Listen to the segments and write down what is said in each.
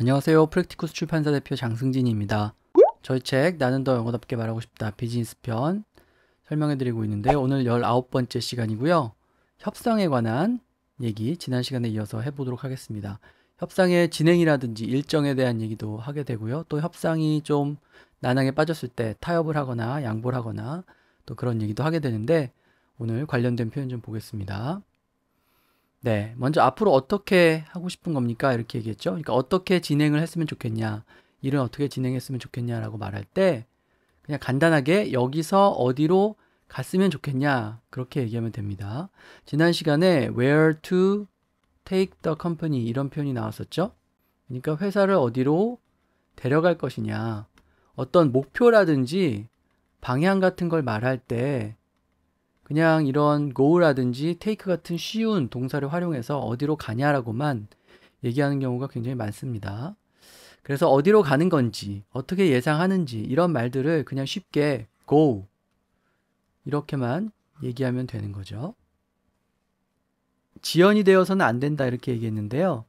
안녕하세요. 프랙티쿠스 출판사 대표 장승진입니다. 저희 책 나는 더 영어답게 말하고 싶다 비즈니스 편 설명해드리고 있는데 오늘 19번째 시간이고요. 협상에 관한 얘기 지난 시간에 이어서 해보도록 하겠습니다. 협상의 진행이라든지 일정에 대한 얘기도 하게 되고요. 또 협상이 좀 난항에 빠졌을 때 타협을 하거나 양보를 하거나 또 그런 얘기도 하게 되는데 오늘 관련된 표현 좀 보겠습니다. 네, 먼저 앞으로 어떻게 하고 싶은 겁니까? 이렇게 얘기했죠. 그러니까 어떻게 진행을 했으면 좋겠냐, 일은 어떻게 진행했으면 좋겠냐라고 말할 때 그냥 간단하게 여기서 어디로 갔으면 좋겠냐 그렇게 얘기하면 됩니다. 지난 시간에 where to take the company 이런 표현이 나왔었죠. 그러니까 회사를 어디로 데려갈 것이냐, 어떤 목표라든지 방향 같은 걸 말할 때 그냥 이런 go라든지 take 같은 쉬운 동사를 활용해서 어디로 가냐라고만 얘기하는 경우가 굉장히 많습니다. 그래서 어디로 가는 건지, 어떻게 예상하는지 이런 말들을 그냥 쉽게 go 이렇게만 얘기하면 되는 거죠. 지연이 되어서는 안 된다 이렇게 얘기했는데요.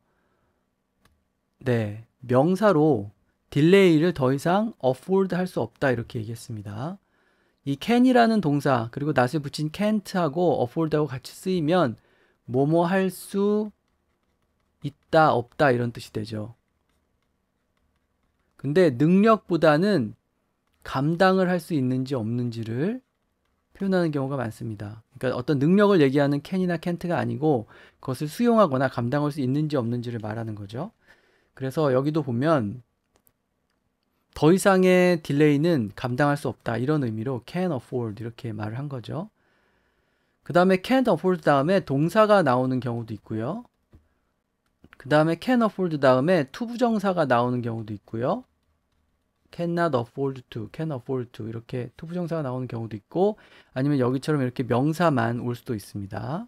네, 명사로 딜레이를 더 이상 afford 할 수 없다 이렇게 얘기했습니다. 이 can이라는 동사 그리고 낫을 붙인 can't하고 afford하고 같이 쓰이면 뭐뭐 할 수 있다 없다 이런 뜻이 되죠. 근데 능력보다는 감당을 할 수 있는지 없는지를 표현하는 경우가 많습니다. 그러니까 어떤 능력을 얘기하는 can이나 can't가 아니고 그것을 수용하거나 감당할 수 있는지 없는지를 말하는 거죠. 그래서 여기도 보면 더 이상의 delay는 감당할 수 없다. 이런 의미로 can afford 이렇게 말을 한 거죠. 그 다음에 can't afford 다음에 동사가 나오는 경우도 있고요. 그 다음에 can afford 다음에 투부정사가 나오는 경우도 있고요. cannot afford to, can afford to 이렇게 투부정사가 나오는 경우도 있고 아니면 여기처럼 이렇게 명사만 올 수도 있습니다.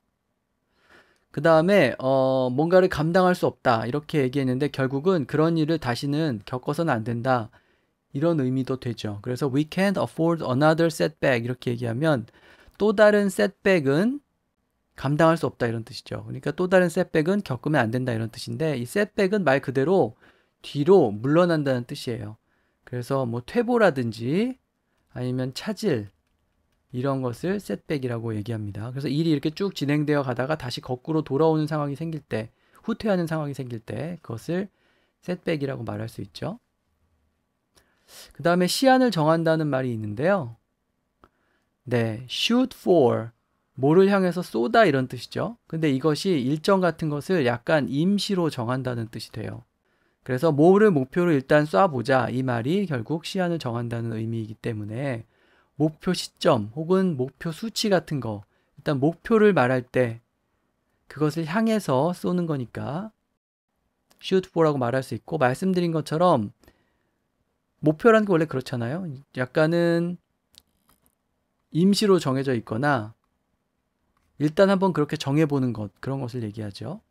그 다음에 어, 뭔가를 감당할 수 없다 이렇게 얘기했는데 결국은 그런 일을 다시는 겪어서는 안 된다 이런 의미도 되죠. 그래서 we can't afford another setback 이렇게 얘기하면 또 다른 setback은 감당할 수 없다 이런 뜻이죠. 그러니까 또 다른 setback은 겪으면 안 된다 이런 뜻인데 이 setback은 말 그대로 뒤로 물러난다는 뜻이에요. 그래서 뭐 퇴보라든지 아니면 차질 이런 것을 setback이라고 얘기합니다. 그래서 일이 이렇게 쭉 진행되어 가다가 다시 거꾸로 돌아오는 상황이 생길 때 후퇴하는 상황이 생길 때 그것을 setback이라고 말할 수 있죠. 그 다음에 시안을 정한다는 말이 있는데요. 네, shoot for 뭐를 향해서 쏘다 이런 뜻이죠. 근데 이것이 일정 같은 것을 약간 임시로 정한다는 뜻이 돼요. 그래서 뭐를 목표로 일단 쏴보자 이 말이 결국 시안을 정한다는 의미이기 때문에 목표 시점 혹은 목표 수치 같은 거 일단 목표를 말할 때 그것을 향해서 쏘는 거니까 shoot for라고 말할 수 있고 말씀드린 것처럼 목표라는 게 원래 그렇잖아요. 약간은 임시로 정해져 있거나 일단 한번 그렇게 정해보는 것 그런 것을 얘기하죠.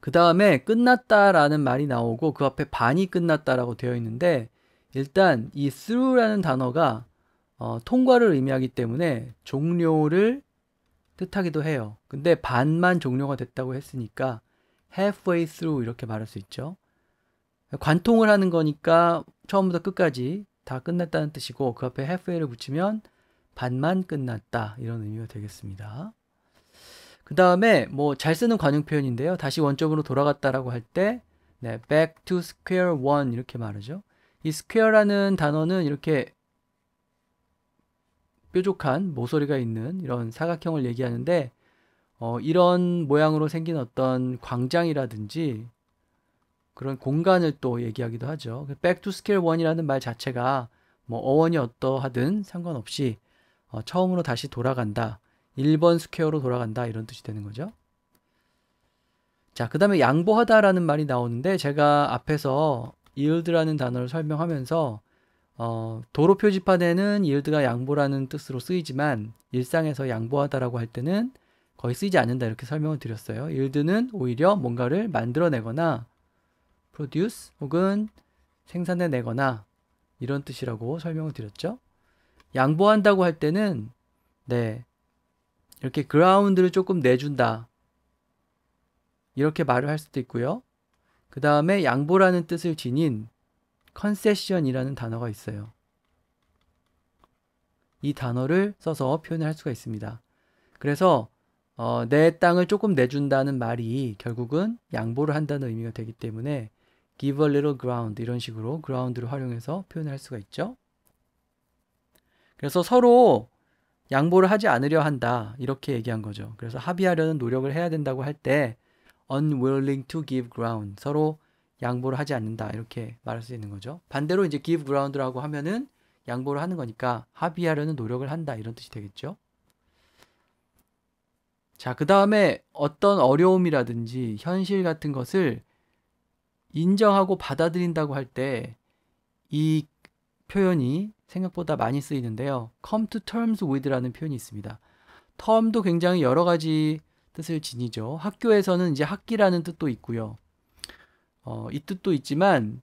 그 다음에 끝났다라는 말이 나오고 그 앞에 반이 끝났다라고 되어 있는데 일단 이 through라는 단어가 어, 통과를 의미하기 때문에 종료를 뜻하기도 해요. 근데 반만 종료가 됐다고 했으니까 halfway through 이렇게 말할 수 있죠. 관통을 하는 거니까 처음부터 끝까지 다 끝났다는 뜻이고 그 앞에 halfway를 붙이면 반만 끝났다 이런 의미가 되겠습니다. 그 다음에 뭐 잘 쓰는 관용 표현인데요. 다시 원점으로 돌아갔다라고 할때 네, back to square one 이렇게 말하죠. 이 square라는 단어는 이렇게 뾰족한 모서리가 있는 이런 사각형을 얘기하는데 어, 이런 모양으로 생긴 어떤 광장이라든지 그런 공간을 또 얘기하기도 하죠. back to square one이라는 말 자체가 뭐 어원이 어떠하든 상관없이 어, 처음으로 다시 돌아간다. 1번 square로 돌아간다. 이런 뜻이 되는 거죠. 자, 그 다음에 양보하다라는 말이 나오는데 제가 앞에서 yield라는 단어를 설명하면서 어, 도로 표지판에는 yield가 양보라는 뜻으로 쓰이지만 일상에서 양보하다라고 할 때는 거의 쓰이지 않는다 이렇게 설명을 드렸어요. yield는 오히려 뭔가를 만들어내거나 produce 혹은 생산해내거나 이런 뜻이라고 설명을 드렸죠. 양보한다고 할 때는 네 이렇게 그라운드를 조금 내준다 이렇게 말을 할 수도 있고요. 그 다음에 양보라는 뜻을 지닌 concession이라는 단어가 있어요. 이 단어를 써서 표현을 할 수가 있습니다. 그래서 어, 내 땅을 조금 내준다는 말이 결국은 양보를 한다는 의미가 되기 때문에 give a little ground 이런 식으로 ground를 활용해서 표현을 할 수가 있죠. 그래서 서로 양보를 하지 않으려 한다 이렇게 얘기한 거죠. 그래서 합의하려는 노력을 해야 된다고 할 때 unwilling to give ground 서로 양보를 하지 않는다 이렇게 말할 수 있는 거죠. 반대로 이제 give ground라고 하면은 양보를 하는 거니까 합의하려는 노력을 한다 이런 뜻이 되겠죠. 자, 그 다음에 어떤 어려움이라든지 현실 같은 것을 인정하고 받아들인다고 할 때 이 표현이 생각보다 많이 쓰이는데요. come to terms with라는 표현이 있습니다. term도 굉장히 여러 가지 뜻을 지니죠. 학교에서는 이제 학기라는 뜻도 있고요. 어, 이 뜻도 있지만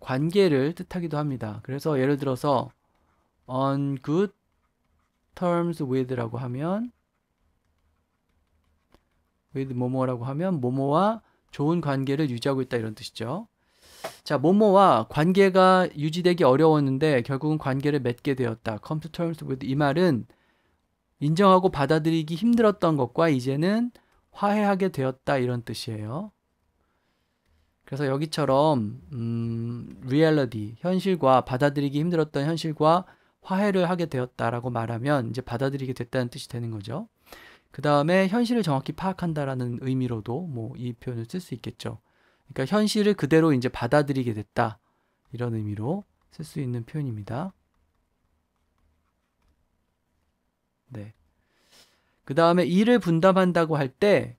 관계를 뜻하기도 합니다. 그래서 예를 들어서 on good terms with라고 하면 with 뭐뭐라고 하면 뭐뭐와 좋은 관계를 유지하고 있다 이런 뜻이죠. 자, 뭐뭐와 관계가 유지되기 어려웠는데 결국은 관계를 맺게 되었다. come to terms with 이 말은 인정하고 받아들이기 힘들었던 것과 이제는 화해하게 되었다 이런 뜻이에요. 그래서 여기처럼 음, reality, 현실과 받아들이기 힘들었던 현실과 화해를 하게 되었다라고 말하면 이제 받아들이게 됐다는 뜻이 되는 거죠. 그 다음에 현실을 정확히 파악한다라는 의미로도 뭐 이 표현을 쓸 수 있겠죠. 그러니까 현실을 그대로 이제 받아들이게 됐다. 이런 의미로 쓸 수 있는 표현입니다. 네. 그 다음에 일을 분담한다고 할 때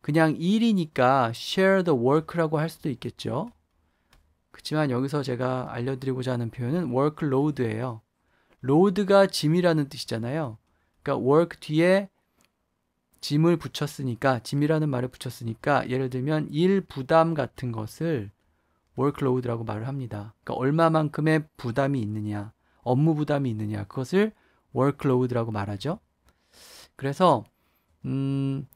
그냥 일이니까 share the work라고 할 수도 있겠죠. 그렇지만 여기서 제가 알려드리고자 하는 표현은 workload예요. load가 짐이라는 뜻이잖아요. 그러니까 work 뒤에 짐을 붙였으니까 짐이라는 말을 붙였으니까 예를 들면 일 부담 같은 것을 workload라고 말을 합니다. 그러니까 얼마만큼의 부담이 있느냐, 업무 부담이 있느냐 그것을 workload라고 말하죠. 그래서 음,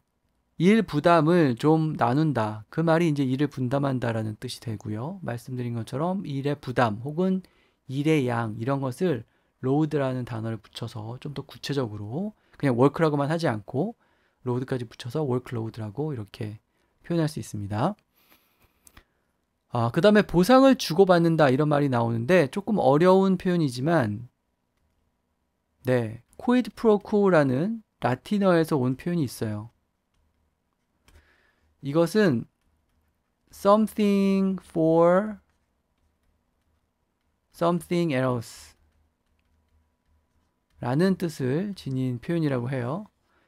일 부담을 좀 나눈다. 그 말이 이제 일을 분담한다라는 뜻이 되고요. 말씀드린 것처럼 일의 부담 혹은 일의 양 이런 것을 load라는 단어를 붙여서 좀 더 구체적으로 그냥 work라고만 하지 않고 로드까지 붙여서 workload라고 이렇게 표현할 수 있습니다. 아, 그 다음에 보상을 주고받는다 이런 말이 나오는데 조금 어려운 표현이지만 네, pro quo라는 라틴어에서 온 표현이 있어요. 이것은 something for something else 라는 뜻을 지닌 표현이라고 해요.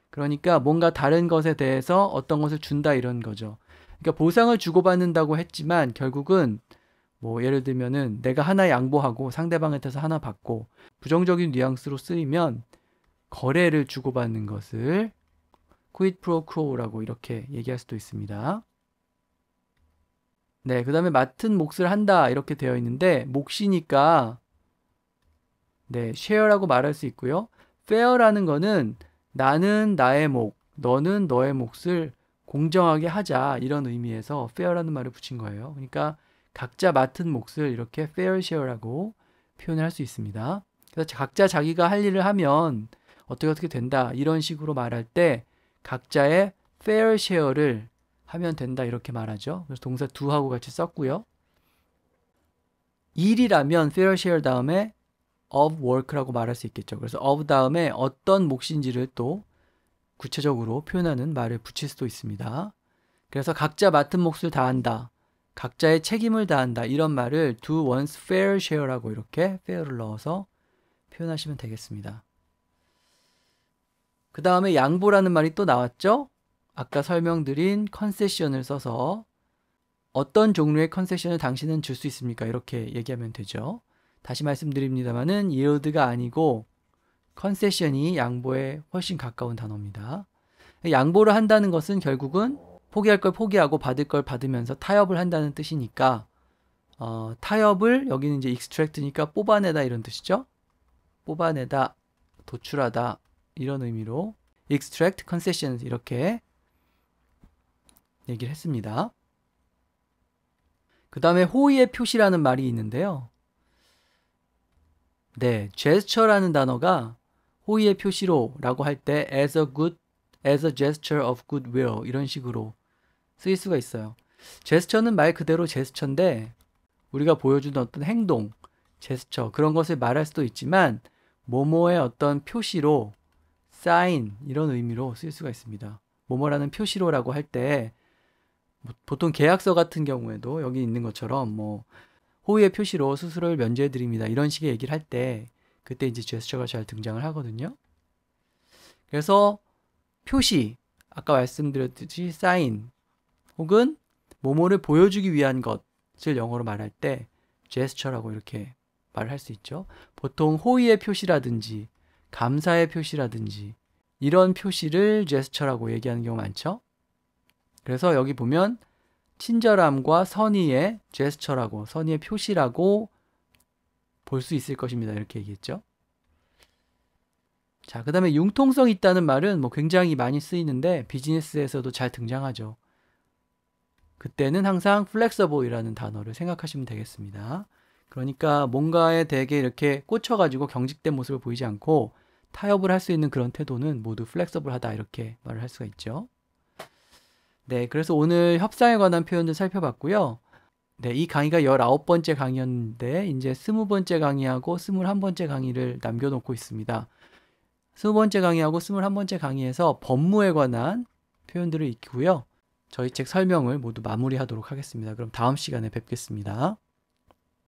그러니까 뭔가 다른 것에 대해서 어떤 것을 준다 이런 거죠. 그러니까 보상을 주고받는다고 했지만 결국은 뭐 예를 들면은 내가 하나 양보하고 상대방한테서 하나 받고 부정적인 뉘앙스로 쓰이면 거래를 주고받는 것을 quid pro quo라고 이렇게 얘기할 수도 있습니다. 네, 그 다음에 맡은 몫을 한다 이렇게 되어 있는데 몫이니까 네, share라고 말할 수 있고요. fair라는 거는 나는 나의 목, 너는 너의 몫을 공정하게 하자 이런 의미에서 fair라는 말을 붙인 거예요. 그러니까 각자 맡은 몫을 이렇게 fair share라고 표현을 할 수 있습니다. 그래서 각자 자기가 할 일을 하면 어떻게 어떻게 된다 이런 식으로 말할 때 각자의 fair share를 하면 된다 이렇게 말하죠. 그래서 동사 do하고 같이 썼고요. 일이라면 fair share 다음에 of work라고 말할 수 있겠죠. 그래서 of 다음에 어떤 몫인지를 또 구체적으로 표현하는 말을 붙일 수도 있습니다. 그래서 각자 맡은 몫을 다한다. 각자의 책임을 다한다. 이런 말을 do one's fair share라고 이렇게 fair를 넣어서 표현하시면 되겠습니다. 그 다음에 양보라는 말이 또 나왔죠? 아까 설명드린 컨세션을 써서 어떤 종류의 컨세션을 당신은 줄 수 있습니까? 이렇게 얘기하면 되죠. 다시 말씀드립니다만은 yield가 아니고 컨세션이 양보에 훨씬 가까운 단어입니다. 양보를 한다는 것은 결국은 포기할 걸 포기하고 받을 걸 받으면서 타협을 한다는 뜻이니까 어, 타협을 여기는 이제 extract니까 뽑아내다 이런 뜻이죠. 뽑아내다, 도출하다 이런 의미로 extract, concessions 이렇게 얘기를 했습니다. 그 다음에 호의의 표시라는 말이 있는데요. 네, gesture라는 단어가 호의의 표시로라고 할 때 as a good, as a gesture of goodwill 이런 식으로 쓰일 수가 있어요. 제스처는 말 그대로 제스처인데 우리가 보여주는 어떤 행동, 제스처 그런 것을 말할 수도 있지만 모모의 어떤 표시로 사인 이런 의미로 쓸 수가 있습니다. 모모라는 표시로라고 할 때 보통 계약서 같은 경우에도 여기 있는 것처럼 뭐 호의의 표시로 수수료를 면제해 드립니다. 이런 식의 얘기를 할 때 그때 이제 제스처가 잘 등장을 하거든요. 그래서 표시 아까 말씀드렸듯이 사인 혹은 모모를 보여주기 위한 것을 영어로 말할 때 제스처라고 이렇게 말을 할 수 있죠. 보통 호의의 표시라든지 감사의 표시라든지 이런 표시를 제스처라고 얘기하는 경우 많죠. 그래서 여기 보면 친절함과 선의의 제스처라고 선의의 표시라고 볼 수 있을 것입니다. 이렇게 얘기했죠. 자, 그 다음에 융통성 있다는 말은 뭐 굉장히 많이 쓰이는데 비즈니스에서도 잘 등장하죠. 그때는 항상 flexible이라는 단어를 생각하시면 되겠습니다. 그러니까 뭔가에 되게 이렇게 꽂혀가지고 경직된 모습을 보이지 않고 타협을 할 수 있는 그런 태도는 모두 flexible하다 이렇게 말을 할 수가 있죠. 네, 그래서 오늘 협상에 관한 표현들 살펴봤고요. 네, 이 강의가 19번째 강의였는데 이제 20번째 강의하고 21번째 강의를 남겨 놓고 있습니다. 20번째 강의하고 21번째 강의에서 법무에 관한 표현들을 익히고요. 저희 책 설명을 모두 마무리하도록 하겠습니다. 그럼 다음 시간에 뵙겠습니다.